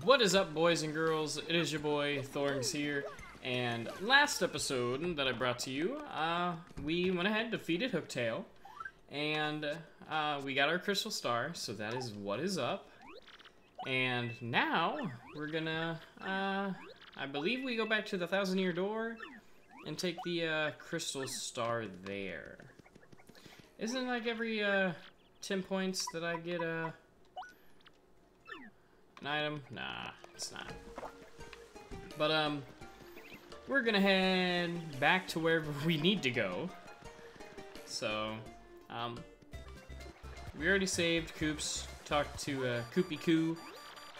What is up, boys and girls? It is your boy Thorns here, and last episode that I brought to you, uh, we went ahead and defeated Hooktail, and uh, we got our Crystal Star, so that is what is up. And now we're gonna, uh, I believe we go back to the Thousand Year Door and take the uh, Crystal Star there. Isn't like every uh, 10 points that I get a. An item? Nah, it's not. But, um, we're gonna head back to wherever we need to go. So, um, we already saved Koops, talked to, uh, Koopie Koo.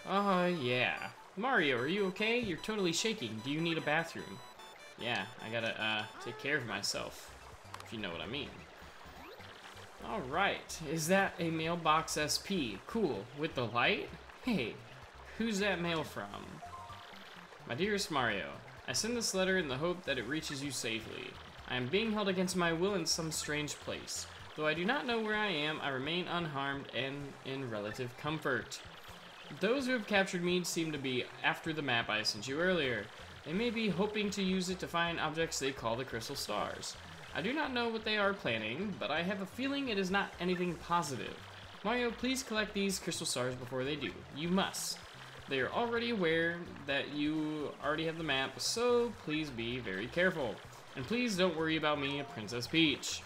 Oh, yeah. Mario, are you okay? You're totally shaking. Do you need a bathroom? Yeah, I gotta, uh, take care of myself, if you know what I mean. Alright, is that a mailbox SP? Cool, with the light? Hey, Who's that mail from? My dearest Mario, I send this letter in the hope that it reaches you safely. I am being held against my will in some strange place. Though I do not know where I am, I remain unharmed and in relative comfort. Those who have captured me seem to be after the map I sent you earlier. They may be hoping to use it to find objects they call the Crystal Stars. I do not know what they are planning, but I have a feeling it is not anything positive. Mario, please collect these Crystal Stars before they do. You must. They are already aware that you already have the map, so please be very careful. And please don't worry about me, Princess Peach.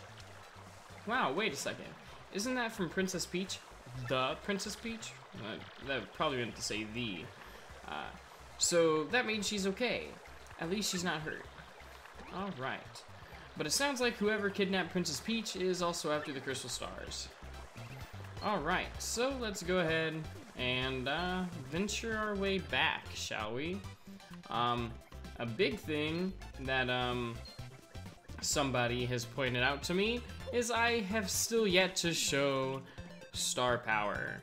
Wow, wait a second. Isn't that from Princess Peach? The Princess Peach? Uh, that probably meant to say the. Uh, so that means she's okay. At least she's not hurt. Alright. But it sounds like whoever kidnapped Princess Peach is also after the Crystal Stars. Alright, so let's go ahead and uh, venture our way back, shall we? Um, a big thing that um, somebody has pointed out to me is I have still yet to show star power,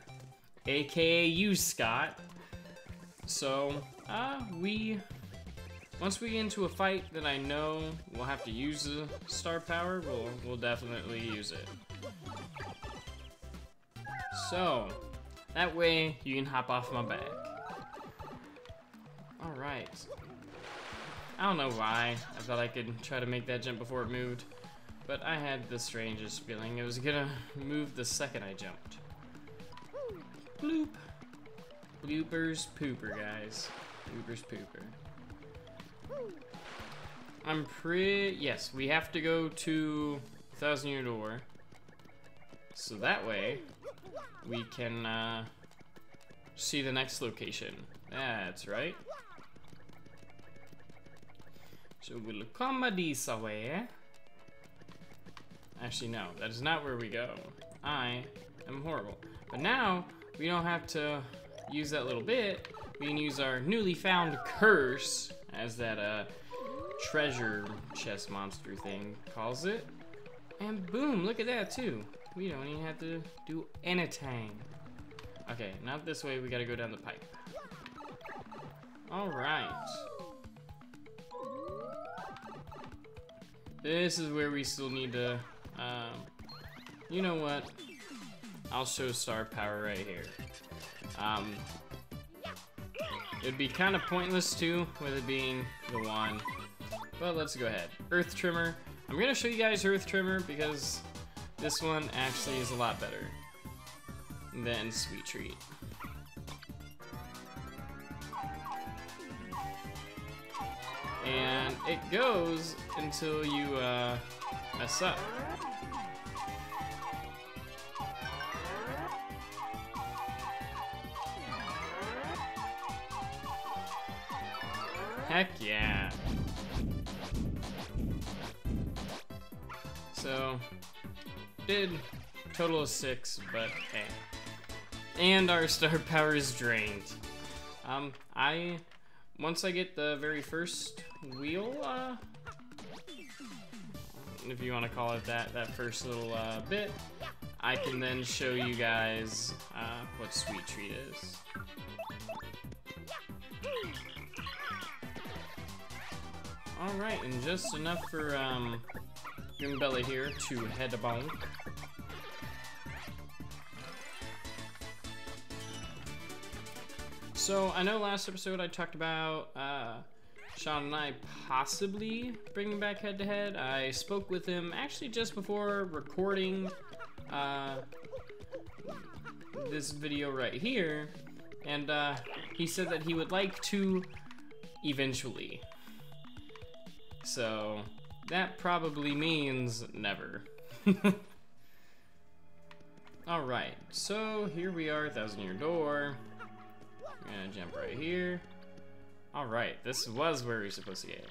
aka you, Scott. So, uh, we, once we get into a fight that I know we'll have to use the star power, we'll, we'll definitely use it. So, that way, you can hop off my back. Alright. I don't know why. I thought I could try to make that jump before it moved. But I had the strangest feeling it was gonna move the second I jumped. Bloop. Bloopers pooper, guys. Bloopers pooper. I'm pretty... Yes, we have to go to Thousand Year Door. So that way, we can uh, see the next location. That's right. So we'll come this way. Actually, no, that is not where we go. I am horrible. But now, we don't have to use that little bit. We can use our newly found curse, as that uh, treasure chest monster thing calls it. And boom, look at that too. We don't even have to do anything. Okay, not this way. We gotta go down the pipe. Alright. This is where we still need to, um, you know what? I'll show star power right here. Um, it'd be kind of pointless too, with it being the one. But let's go ahead. Earth Tremor. I'm gonna show you guys Earth Tremor because this one actually is a lot better than Sweet Treat. And it goes until you uh, mess up. Heck yeah. So, did total of six, but hey. And our star power is drained. Um, I, once I get the very first wheel, uh, if you want to call it that, that first little uh, bit, I can then show you guys uh, what Sweet Treat is. Alright, and just enough for um, Goombella here to head a bonk. So, I know last episode I talked about uh, Sean and I possibly bringing back head to head. I spoke with him actually just before recording uh, this video right here, and uh, he said that he would like to eventually. So, that probably means never. Alright, so here we are, Thousand Year Door. I'm gonna jump right here. Alright, this was where we are supposed to get. it.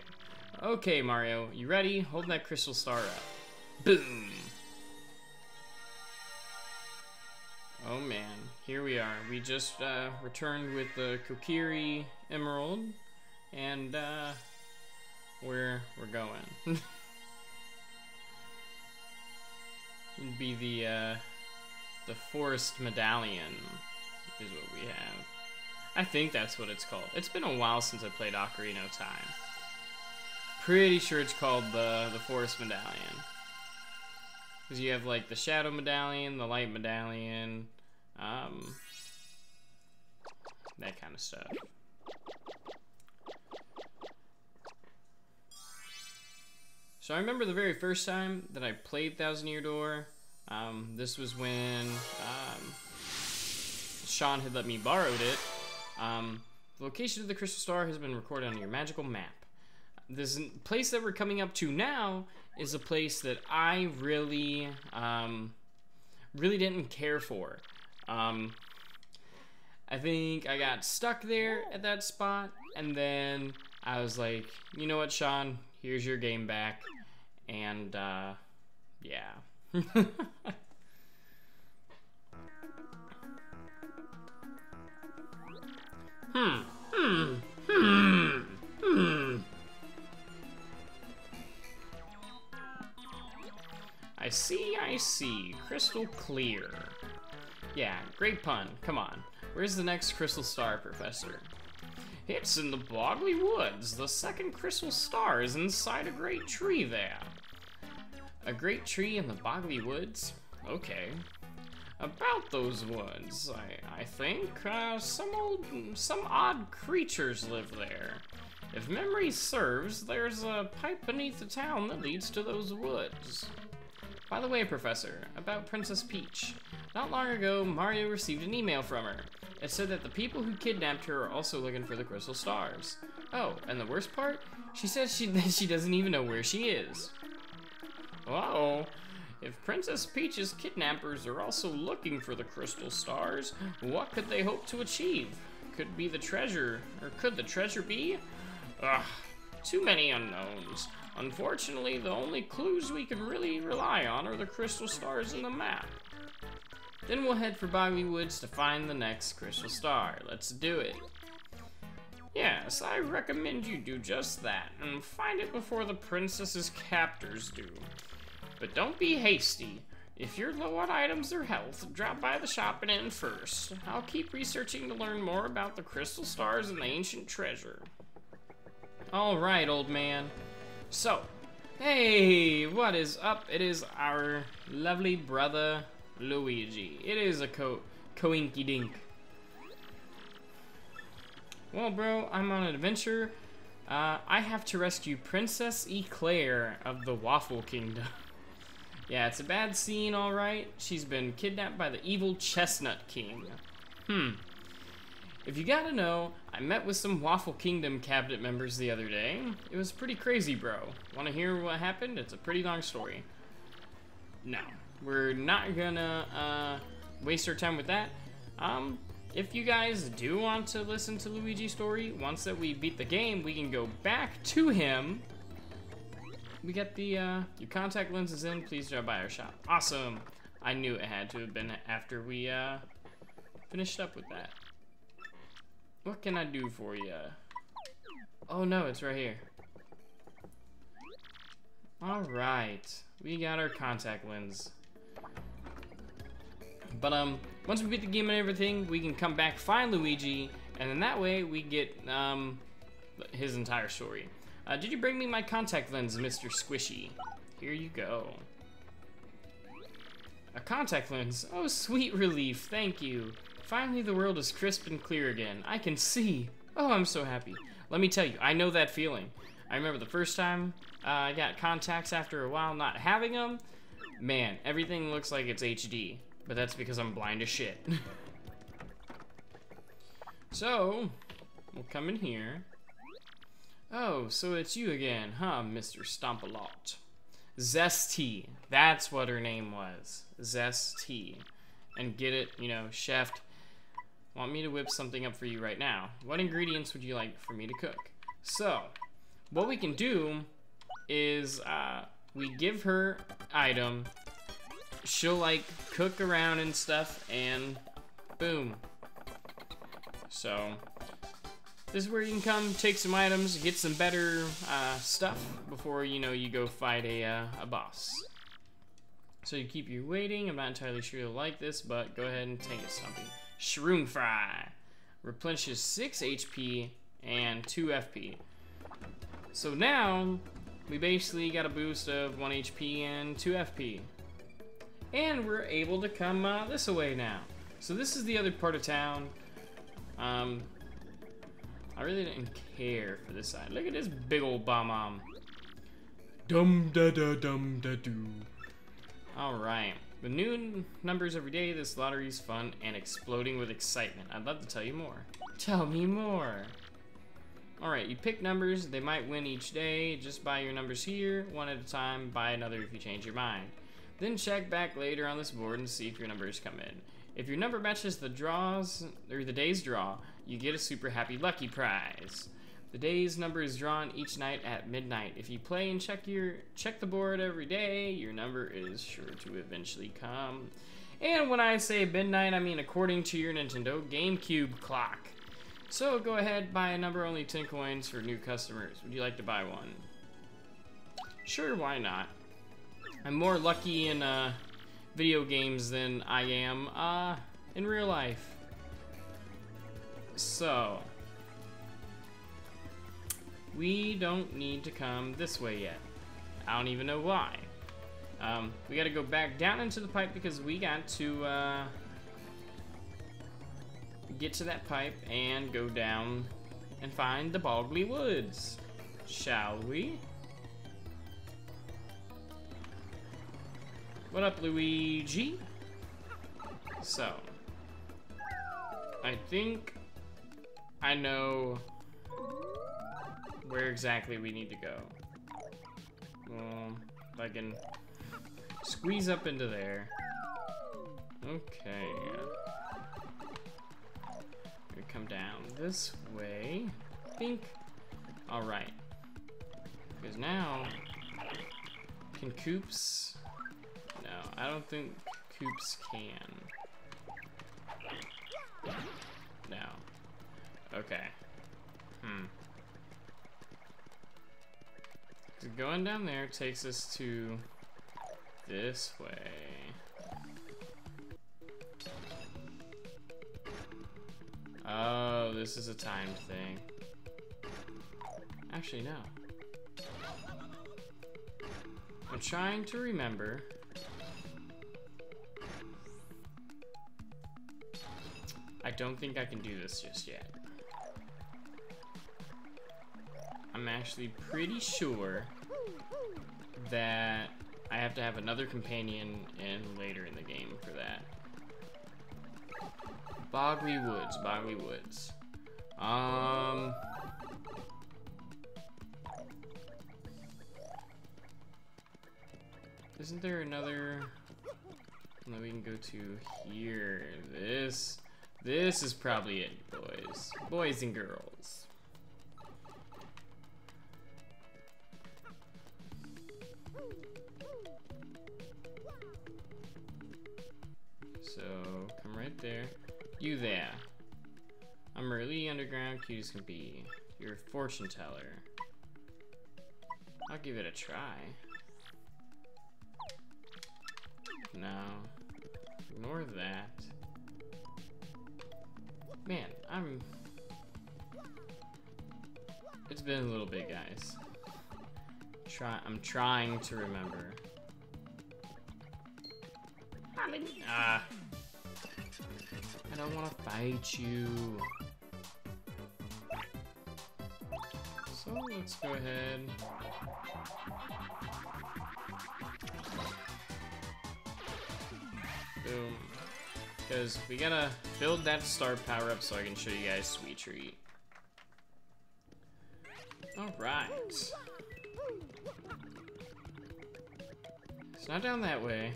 Okay, Mario, you ready? Hold that crystal star up. Boom! Oh man, here we are. We just uh, returned with the Kokiri Emerald, and uh, we're we're going. It'd be the uh, the Forest Medallion is what we have. I think that's what it's called. It's been a while since I played Ocarina of Time. Pretty sure it's called the, the Forest Medallion. Because you have like the Shadow Medallion, the Light Medallion, um, that kind of stuff. So I remember the very first time that I played Thousand Year Door. Um, this was when um, Sean had let me borrow it um, the location of the crystal star has been recorded on your magical map. This place that we're coming up to now is a place that I really, um, really didn't care for. Um, I think I got stuck there at that spot, and then I was like, you know what, Sean, here's your game back. And, uh, yeah. Hmm. Hmm. Hmm. Hmm. I see, I see. Crystal clear. Yeah, great pun. Come on. Where's the next crystal star, Professor? It's in the Boggly Woods. The second crystal star is inside a great tree there. A great tree in the Boggly Woods? Okay about those woods, I, I think. Uh, some old, some odd creatures live there. If memory serves, there's a pipe beneath the town that leads to those woods. By the way, Professor, about Princess Peach. Not long ago, Mario received an email from her. It said that the people who kidnapped her are also looking for the crystal stars. Oh, and the worst part? She says she, she doesn't even know where she is. Uh oh if Princess Peach's kidnappers are also looking for the crystal stars, what could they hope to achieve? Could be the treasure, or could the treasure be? Ugh, too many unknowns. Unfortunately, the only clues we can really rely on are the crystal stars in the map. Then we'll head for Boggly Woods to find the next crystal star. Let's do it. Yes, I recommend you do just that, and find it before the princess's captors do. But don't be hasty. If you're low on items or health, drop by the shop and inn first. I'll keep researching to learn more about the crystal stars and the ancient treasure. Alright, old man. So, hey, what is up? It is our lovely brother, Luigi. It is a co coinky dink. Well, bro, I'm on an adventure. Uh, I have to rescue Princess Eclair of the Waffle Kingdom. Yeah, it's a bad scene, alright. She's been kidnapped by the evil Chestnut King. Hmm. If you gotta know, I met with some Waffle Kingdom cabinet members the other day. It was pretty crazy, bro. Wanna hear what happened? It's a pretty long story. No, we're not gonna uh, waste our time with that. Um, if you guys do want to listen to Luigi's story, once that we beat the game, we can go back to him we got the, uh, your contact lenses in, please drop by our shop. Awesome! I knew it had to have been after we, uh, finished up with that. What can I do for you? Oh no, it's right here. Alright, we got our contact lens. But, um, once we beat the game and everything, we can come back, find Luigi, and then that way we get, um, his entire story. Uh, did you bring me my contact lens, Mr. Squishy? Here you go. A contact lens? Oh, sweet relief, thank you. Finally, the world is crisp and clear again. I can see. Oh, I'm so happy. Let me tell you, I know that feeling. I remember the first time uh, I got contacts after a while not having them. Man, everything looks like it's HD, but that's because I'm blind as shit. so, we'll come in here. Oh, so it's you again, huh, Mr. Stompalot? Zesty. That's what her name was. Zesty. And get it, you know, chef. Want me to whip something up for you right now. What ingredients would you like for me to cook? So, what we can do is uh, we give her item. She'll like cook around and stuff and boom. So, this is where you can come, take some items, get some better uh, stuff before, you know, you go fight a, uh, a boss. So you keep you waiting. I'm not entirely sure you'll like this, but go ahead and take it something. Shroom Fry. Replenishes 6 HP and 2 FP. So now, we basically got a boost of 1 HP and 2 FP. And we're able to come uh, this way now. So this is the other part of town. Um, I really didn't care for this side. Look at this big old Bob-omb. Dum da da dum da doo. Alright. With new numbers every day, this lottery is fun and exploding with excitement. I'd love to tell you more. Tell me more. Alright, you pick numbers. They might win each day. Just buy your numbers here, one at a time. Buy another if you change your mind. Then check back later on this board and see if your numbers come in. If your number matches the draws, or the day's draw, you get a super happy lucky prize. The day's number is drawn each night at midnight. If you play and check your check the board every day, your number is sure to eventually come. And when I say midnight, I mean according to your Nintendo GameCube clock. So go ahead, buy a number only 10 coins for new customers. Would you like to buy one? Sure, why not? I'm more lucky in uh, video games than I am uh, in real life. So, we don't need to come this way yet. I don't even know why. Um, we gotta go back down into the pipe because we got to uh, get to that pipe and go down and find the Boggly Woods. Shall we? What up, Luigi? So, I think I know where exactly we need to go. Well, if I can squeeze up into there. Okay. We come down this way. I think. Alright. Because now, can Koops? I don't think Koops can. No. Okay. Hmm. So going down there takes us to this way. Oh, this is a timed thing. Actually, no. I'm trying to remember. Don't think I can do this just yet. I'm actually pretty sure that I have to have another companion in later in the game for that. Boggly Woods, Boggly Woods. Um... Isn't there another... that we can go to here? This... This is probably it, boys. Boys and girls. So, come right there. You there. I'm really underground, cute as can be. You're a fortune teller. I'll give it a try. No. Ignore that. Man, I'm... It's been a little bit, guys. Try I'm trying to remember. Ah. I don't want to fight you. So let's go ahead. Boom. Because we gotta build that star power up so I can show you guys Sweet Treat. Alright. It's not down that way.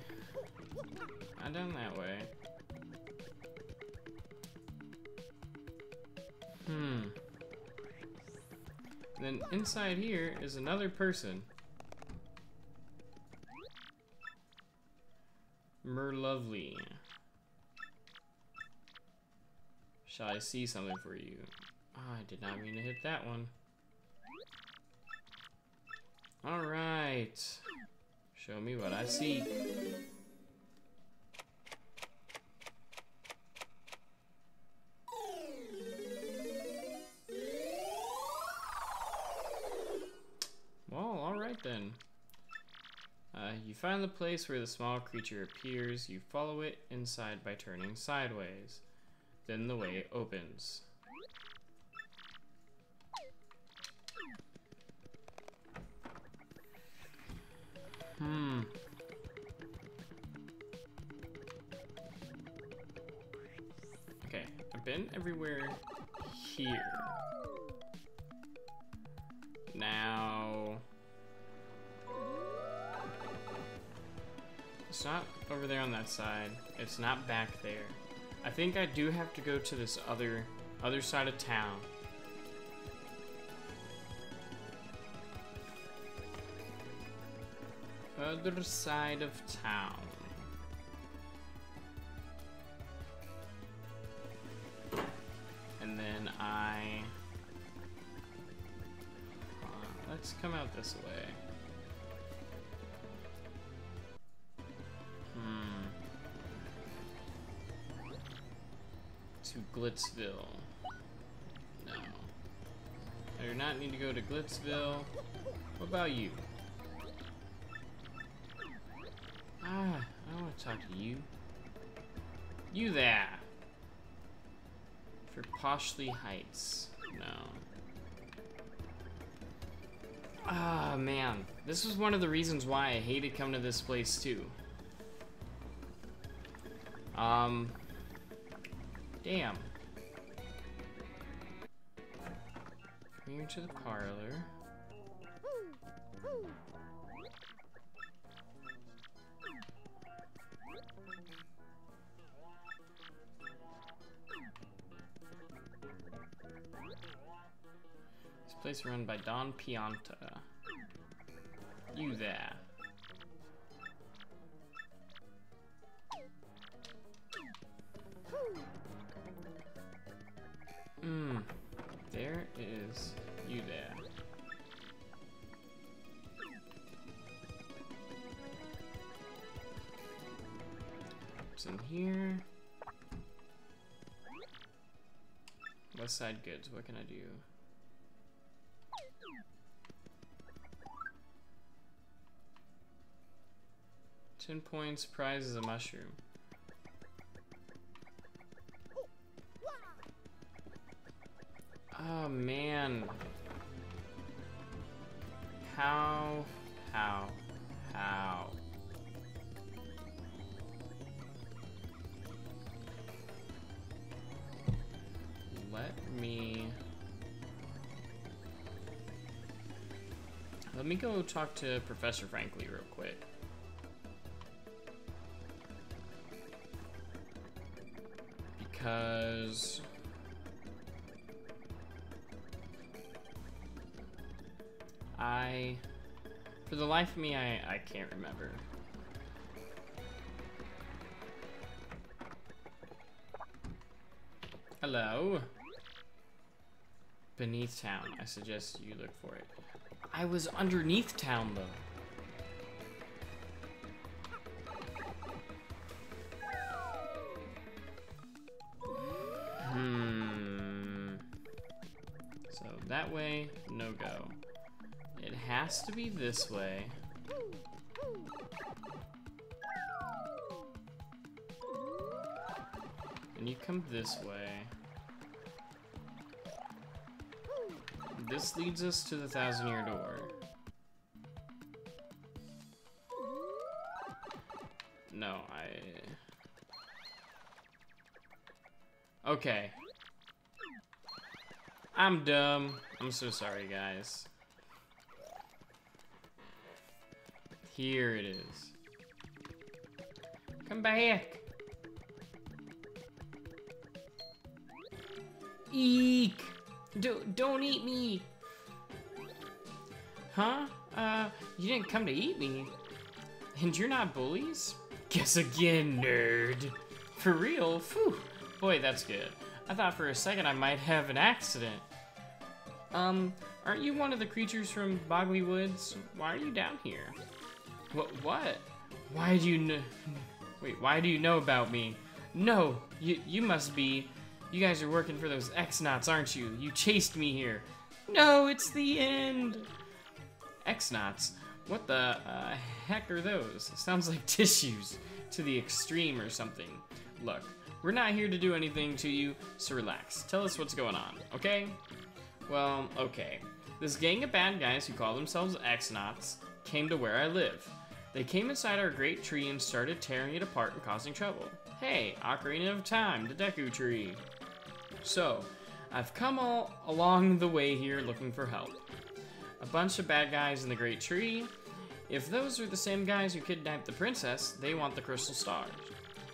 Not down that way. Hmm. And then inside here is another person. Merluvlee. Shall I see something for you? Oh, I did not mean to hit that one. Alright. Show me what I see. Well, alright then. Uh, you find the place where the small creature appears. You follow it inside by turning sideways. Then the way opens. Hmm. Okay, I've been everywhere here. Now... It's not over there on that side. It's not back there. I think I do have to go to this other other side of town. Other side of town. And then I... Uh, let's come out this way. Hmm. To Glitzville. No. I do not need to go to Glitzville. What about you? Ah, I don't want to talk to you. You there. For Poshley Heights. No. Ah, man. This was one of the reasons why I hated coming to this place, too. Um. Damn. Come here to the parlor. This place run by Don Pianta. You there. Side Goods, what can I do? Ten points, prize is a mushroom. Oh man. How? How? How? Me... Let me go talk to Professor Frankly real quick. Because... I... For the life of me, I, I can't remember. Hello? Beneath town. I suggest you look for it. I was underneath town, though. Hmm. So that way, no go. It has to be this way. And you come this way. This leads us to the Thousand Year Door. No, I... Okay. I'm dumb. I'm so sorry, guys. Here it is. Come back. Eek! Do don't eat me! Huh? Uh, you didn't come to eat me. And you're not bullies? Guess again, nerd. For real? Phew. Boy, that's good. I thought for a second I might have an accident. Um, aren't you one of the creatures from Boggly Woods? Why are you down here? What? What? Why do you know? Wait, why do you know about me? No, you you must be. You guys are working for those X-Nauts, aren't you? You chased me here. No, it's the end. X-Nauts? What the uh, heck are those? Sounds like tissues to the extreme or something. Look, we're not here to do anything to you, so relax. Tell us what's going on, okay? Well, okay. This gang of bad guys who call themselves X-Nauts came to where I live. They came inside our great tree and started tearing it apart and causing trouble. Hey, Ocarina of Time, the Deku Tree. So, I've come all along the way here looking for help. A bunch of bad guys in the Great Tree. If those are the same guys who kidnapped the princess, they want the crystal stars.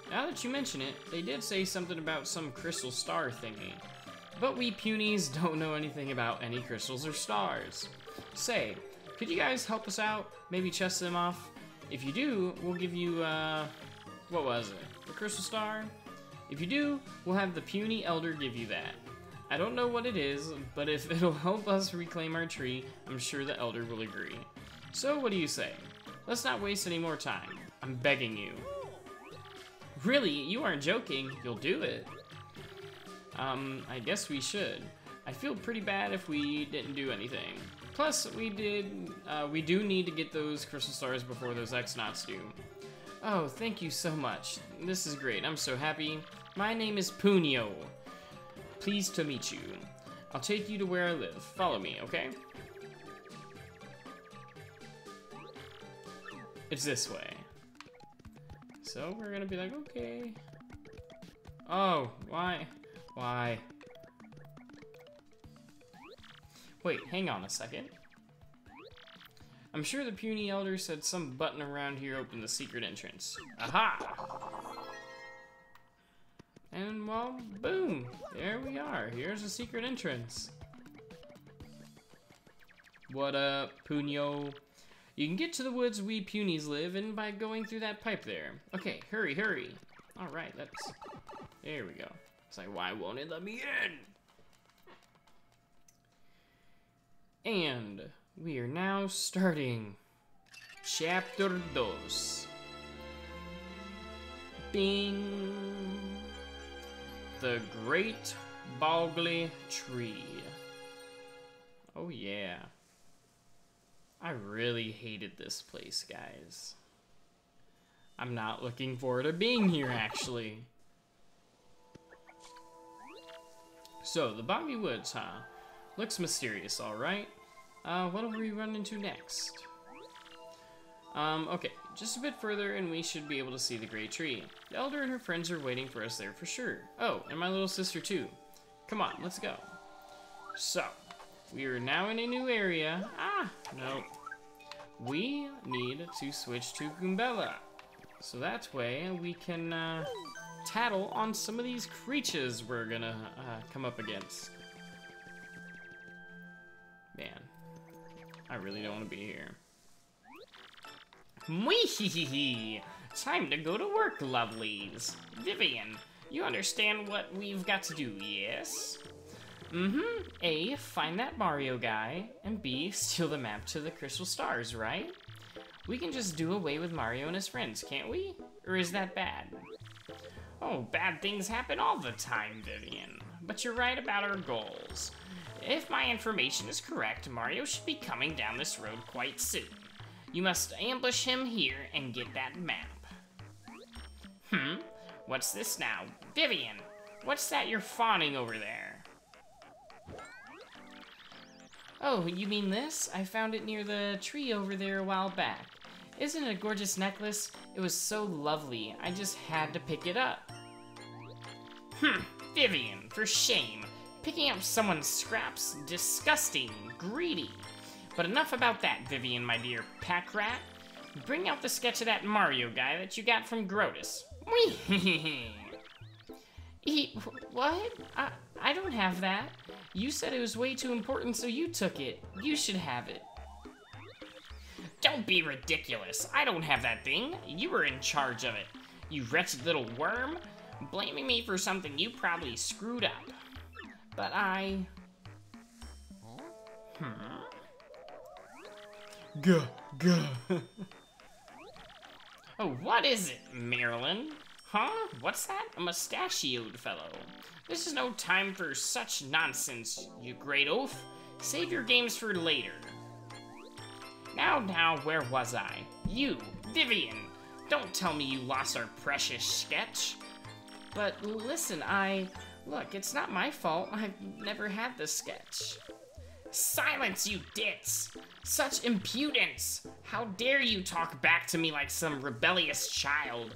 Now that you mention it, they did say something about some crystal star thingy. But we punies don't know anything about any crystals or stars. Say, could you guys help us out? Maybe chest them off? If you do, we'll give you, uh, what was it? The crystal star? If you do, we'll have the puny elder give you that. I don't know what it is, but if it'll help us reclaim our tree, I'm sure the elder will agree. So what do you say? Let's not waste any more time. I'm begging you. Really? You aren't joking. You'll do it. Um, I guess we should. I feel pretty bad if we didn't do anything. Plus, we did, uh, we do need to get those crystal stars before those X-Nauts do. Oh, thank you so much. This is great. I'm so happy. My name is Punio. Pleased to meet you. I'll take you to where I live. Follow me, okay? It's this way. So we're gonna be like, okay. Oh, why? Why? Wait, hang on a second. I'm sure the puny elder said some button around here opened the secret entrance. Aha! And well, boom! There we are. Here's a secret entrance. What up, Punio? You can get to the woods we punies live in by going through that pipe there. Okay, hurry, hurry. Alright, let's... There we go. It's like, why won't it let me in? And we are now starting Chapter 2. Bing! The Great Boggly Tree. Oh yeah. I really hated this place, guys. I'm not looking forward to being here, actually. So, the Boggly Woods, huh? Looks mysterious, alright. Uh, what will we run into next? Um, okay, just a bit further and we should be able to see the Great Tree. The Elder and her friends are waiting for us there for sure. Oh, and my little sister too. Come on, let's go. So, we are now in a new area. Ah, no. We need to switch to Goombella. So that way we can uh, tattle on some of these creatures we're gonna uh, come up against. Man, I really don't want to be here. Mwee Time to go to work, lovelies. Vivian, you understand what we've got to do, yes? Mm-hmm. A, find that Mario guy, and B, steal the map to the Crystal Stars, right? We can just do away with Mario and his friends, can't we? Or is that bad? Oh, bad things happen all the time, Vivian. But you're right about our goals. If my information is correct, Mario should be coming down this road quite soon. You must ambush him here and get that map. Hmm? What's this now? Vivian, What's that you're fawning over there? Oh, you mean this? I found it near the tree over there a while back. Isn't it a gorgeous necklace? It was so lovely, I just had to pick it up. Hmm, Vivian, for shame. Picking up someone's scraps? Disgusting, greedy. But enough about that, Vivian, my dear pack rat. Bring out the sketch of that Mario guy that you got from Grodus. Whee! He, what? I, I don't have that. You said it was way too important, so you took it. You should have it. Don't be ridiculous. I don't have that thing. You were in charge of it. You wretched little worm. Blaming me for something you probably screwed up. But I... Hmm? Gah, gah. oh, what is it, Marilyn? Huh? What's that? A mustachioed fellow. This is no time for such nonsense, you great oaf. Save your games for later. Now, now, where was I? You, Vivian. Don't tell me you lost our precious sketch. But listen, I... Look, it's not my fault. I've never had the sketch. Silence, you dits! Such impudence! How dare you talk back to me like some rebellious child?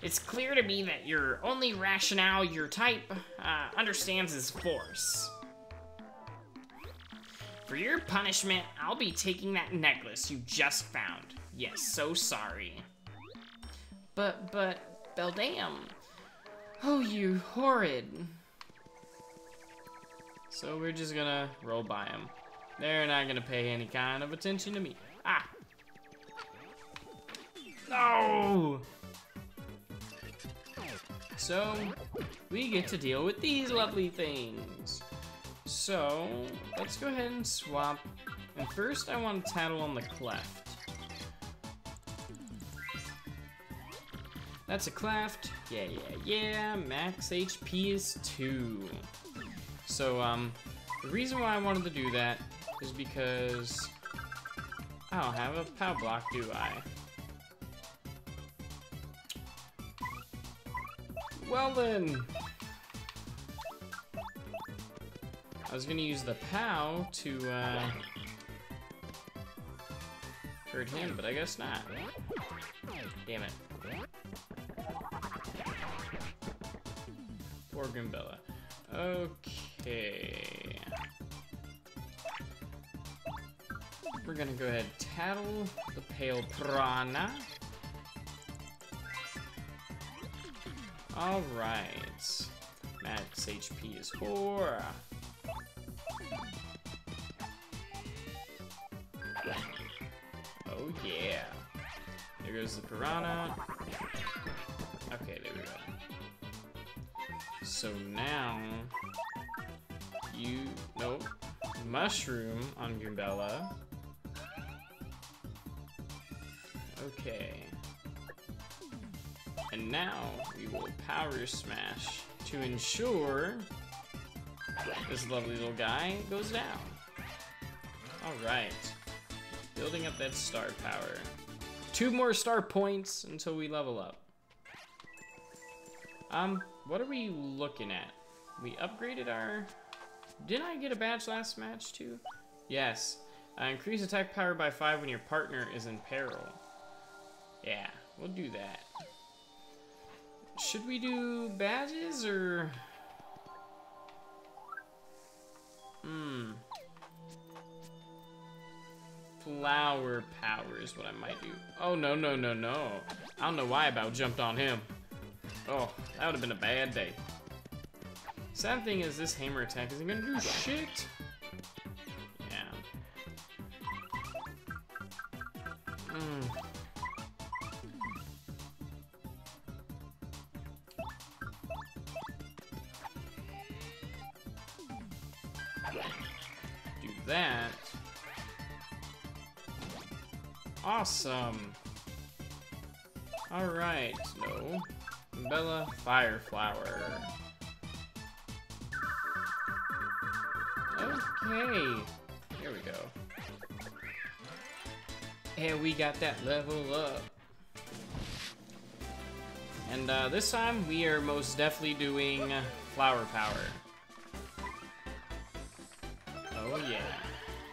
It's clear to me that your only rationale your type uh, understands is force. For your punishment, I'll be taking that necklace you just found. Yes, so sorry. But, but, Beldam. Oh, you horrid. So we're just gonna roll by him. They're not gonna pay any kind of attention to me. Ah! No! So, we get to deal with these lovely things. So, let's go ahead and swap. And first, I want to tattle on the cleft. That's a cleft. Yeah, yeah, yeah. Max HP is 2. So, um, the reason why I wanted to do that is because I don't have a pow block, do I? Well then. I was gonna use the POW to, uh, hurt him, but I guess not. Damn it. Poor Goombella. Okay. We're gonna go ahead and tattle the pale piranha. Alright. Max HP is 4. Oh yeah. There goes the piranha. Okay, there we go. So now... You... Nope. Mushroom on Goombella. Okay. And now we will power smash to ensure this lovely little guy goes down. Alright. Building up that star power. Two more star points until we level up. Um, what are we looking at? We upgraded our... Didn't I get a badge last match too? Yes. Uh, increase attack power by 5 when your partner is in peril. Yeah, we'll do that. Should we do badges or... Hmm. Flower power is what I might do. Oh, no, no, no, no. I don't know why I about jumped on him. Oh, that would have been a bad day. Sad thing is this hammer attack isn't gonna do shit. Yeah. Hmm. That. Awesome. Alright, no. Bella Fireflower. Okay. Here we go. And we got that level up. And uh, this time we are most definitely doing flower power.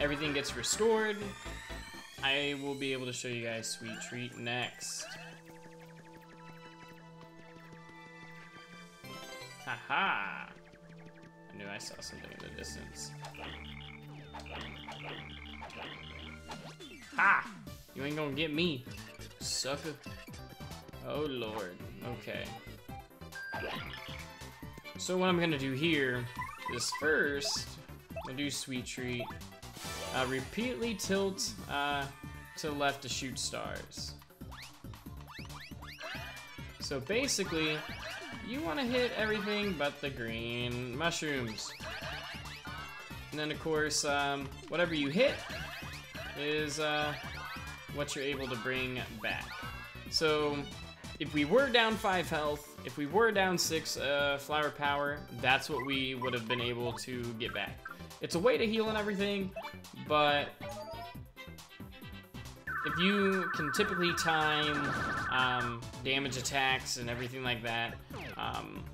Everything gets restored. I will be able to show you guys Sweet Treat next. Haha! I knew I saw something in the distance. Ha! You ain't gonna get me, sucker. Oh lord. Okay. So what I'm gonna do here is first, we'll do Sweet Treat. Uh, repeatedly tilt uh, to the left to shoot stars. So basically, you want to hit everything but the green mushrooms. And then of course, um, whatever you hit is uh, what you're able to bring back. So if we were down 5 health, if we were down 6 uh, flower power, that's what we would have been able to get back. It's a way to heal and everything, but if you can typically time um, damage attacks and everything like that, um,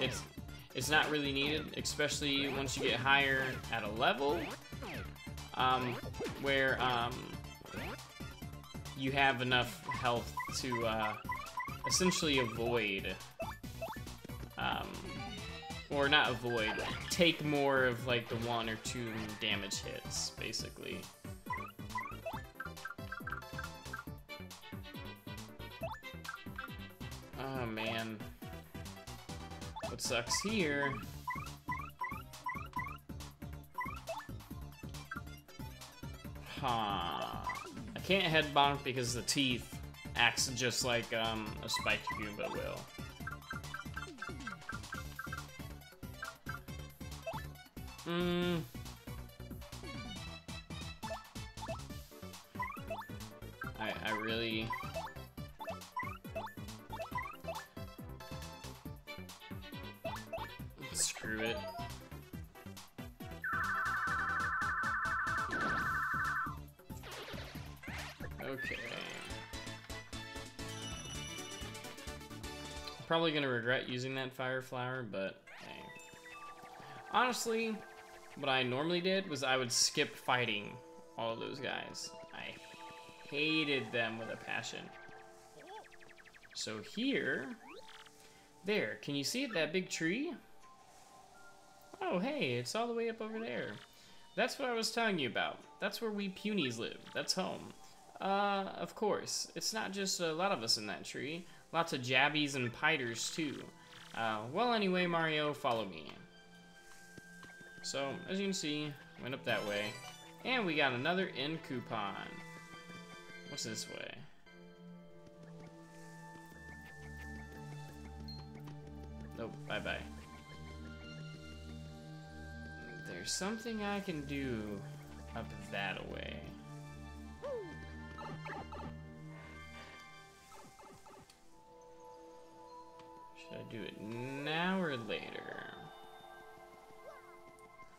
it's it's not really needed, especially once you get higher at a level um, where um, you have enough health to uh, essentially avoid, um, or not avoid, take more of like the one or two damage hits, basically. Oh man. What sucks here Huh. I can't head bonk because the teeth acts just like um, a spiked Goomba will. Hmm. I, I really... Screw it. Okay. Probably gonna regret using that fire flower, but hey. Honestly, what I normally did was I would skip fighting all of those guys. I hated them with a passion. So here, there, can you see it, that big tree? Oh, hey, it's all the way up over there. That's what I was telling you about. That's where we punies live. That's home. Uh, of course. It's not just a lot of us in that tree. Lots of jabbies and Piders, too. Uh, well, anyway, Mario, follow me. So, as you can see, went up that way. And we got another Inn coupon. What's this way? Nope, bye-bye. There's something I can do up that way. Should I do it now or later?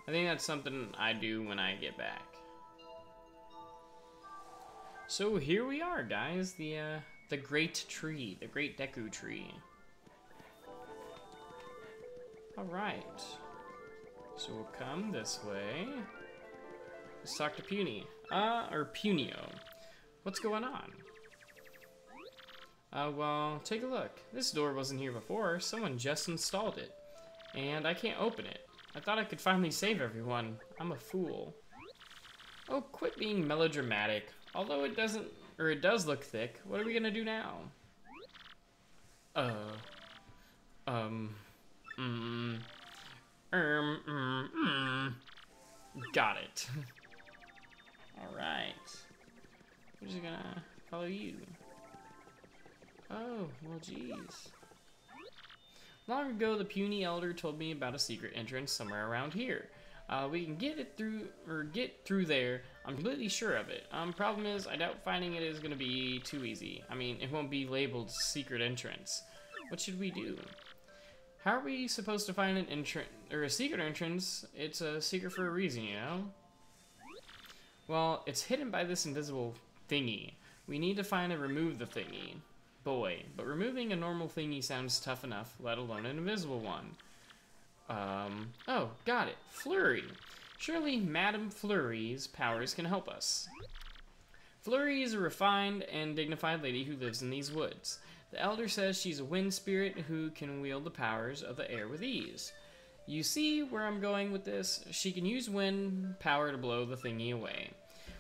I think that's something I do when I get back. So here we are, guys. The uh, the great tree, the great Deku tree. All right. So we'll come this way. Let's talk to Puny. Uh, or Punio. What's going on? Uh, well, take a look. This door wasn't here before. Someone just installed it. And I can't open it. I thought I could finally save everyone. I'm a fool. Oh, quit being melodramatic. Although it doesn't, or it does look thick, what are we gonna do now? Uh, um, mm, um, mm, mm. Got it. Alright. We're just gonna follow you. Oh, well, jeez. Long ago, the Puni elder told me about a secret entrance somewhere around here. Uh, we can get it through, or get through there. I'm completely sure of it. Um, problem is, I doubt finding it is going to be too easy. I mean, it won't be labeled secret entrance. What should we do? How are we supposed to find an entrance, or a secret entrance? It's a secret for a reason, you know? Well, it's hidden by this invisible thingy. We need to find and remove the thingy boy, but removing a normal thingy sounds tough enough, let alone an invisible one. Um, oh, got it. Flurry. Surely Madame Flurry's powers can help us. Flurry is a refined and dignified lady who lives in these woods. The elder says she's a wind spirit who can wield the powers of the air with ease. You see where I'm going with this? She can use wind power to blow the thingy away.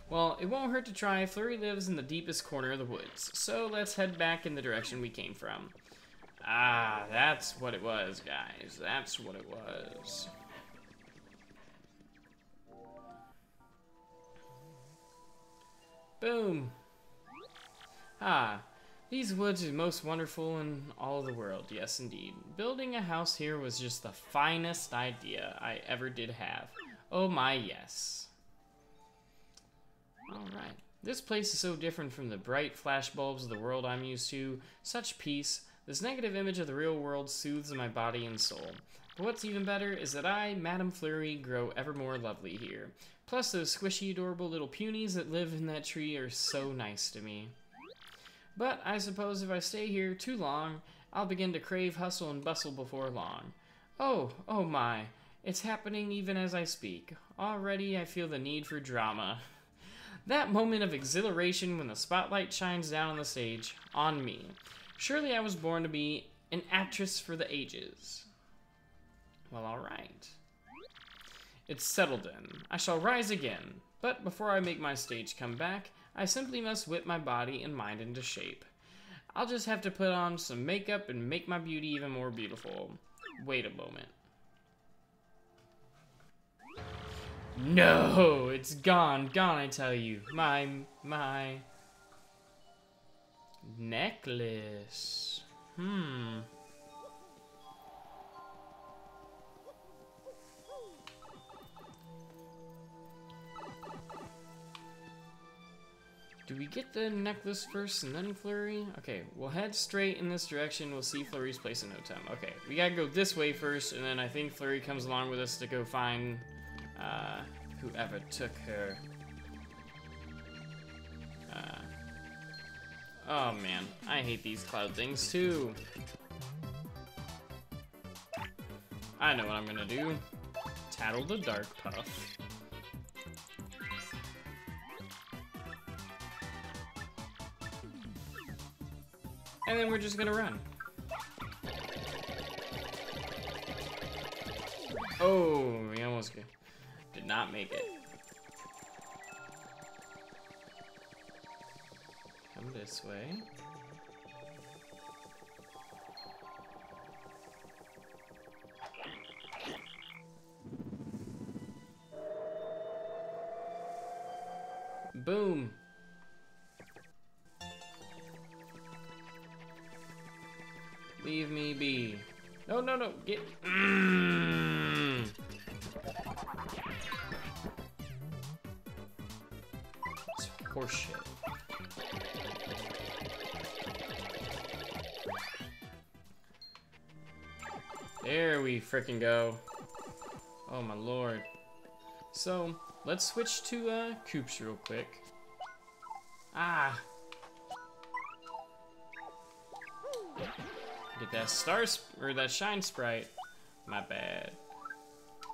Well, it won't hurt to try. Flurry lives in the deepest corner of the woods, so let's head back in the direction we came from. Ah, that's what it was, guys. That's what it was. Boom. Ah, these woods are most wonderful in all the world. Yes, indeed. Building a house here was just the finest idea I ever did have. Oh my, yes. Alright. This place is so different from the bright flashbulbs of the world I'm used to. Such peace. This negative image of the real world soothes my body and soul. But what's even better is that I, Madame Flurry, grow ever more lovely here. Plus, those squishy, adorable little punies that live in that tree are so nice to me. But I suppose if I stay here too long, I'll begin to crave hustle and bustle before long. Oh, oh my, it's happening even as I speak. Already I feel the need for drama. That moment of exhilaration when the spotlight shines down on the stage, on me. Surely I was born to be an actress for the ages. Well, alright. It's settled then. I shall rise again. But before I make my stage come back, I simply must whip my body and mind into shape. I'll just have to put on some makeup and make my beauty even more beautiful. Wait a moment. No, it's gone, gone, I tell you. My, my necklace. Hmm. Do we get the necklace first and then Flurry? Okay, we'll head straight in this direction. We'll see Flurry's place in no time. Okay, we gotta go this way first, and then I think Flurry comes along with us to go find uh, whoever took her. Uh, oh man, I hate these cloud things too. I know what I'm gonna do. Tattle the Dark Puff. And then we're just gonna run. Oh, we almost did not make it. Come this way. Fricking go. Oh my lord. So, let's switch to uh, Koops real quick. Ah, Get that star or that shine sprite. My bad.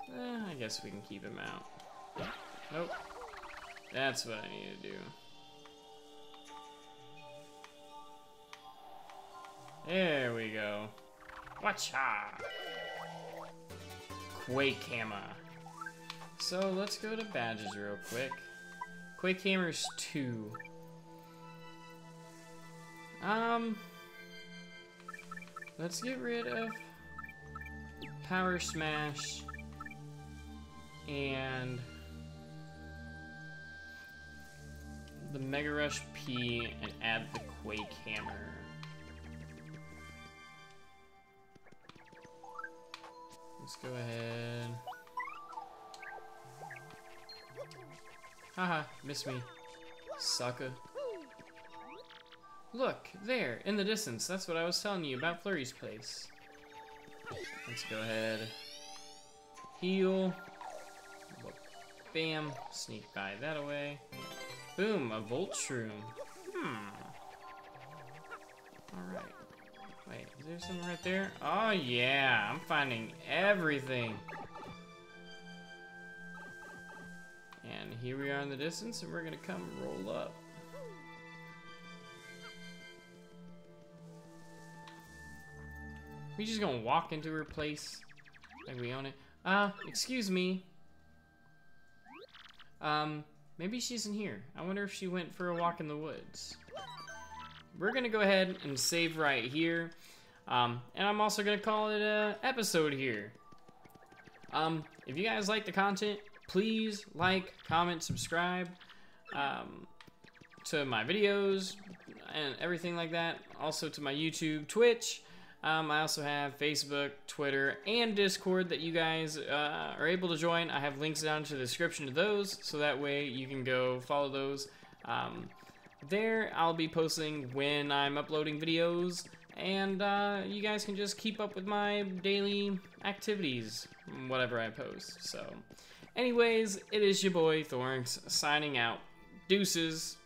Eh, I guess we can keep him out. Nope. That's what I need to do. There we go. Watcha! Quake Hammer. So let's go to badges real quick. Quake Hammer's 2. Um, Let's get rid of Power Smash and the Mega Rush P and add the Quake Hammer. Let's go ahead. Haha, miss me. Sucker. Look, there, in the distance. That's what I was telling you about Flurry's place. Let's go ahead. Heal. Bam. Sneak by that away. Boom, a Volt Shroom. Hmm. Alright. Wait, is there something right there? Oh yeah, I'm finding everything. And here we are in the distance, and we're gonna come roll up. We just gonna walk into her place like we own it. Uh, excuse me. Um, maybe she's in here. I wonder if she went for a walk in the woods. We're gonna go ahead and save right here. Um, and I'm also gonna call it a episode here. Um, if you guys like the content, please like, comment, subscribe um, to my videos and everything like that. Also to my YouTube, Twitch. Um, I also have Facebook, Twitter, and Discord that you guys uh, are able to join. I have links down to the description to those, so that way you can go follow those. Um, there, I'll be posting when I'm uploading videos, and uh, you guys can just keep up with my daily activities, whatever I post. So, anyways, it is your boy Thorenx signing out. Deuces.